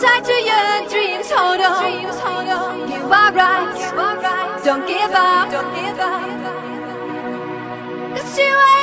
tied to your dreams, hold on. Dreams, hold on. You are right. You are right. Don't give up. Don't give up. It's you.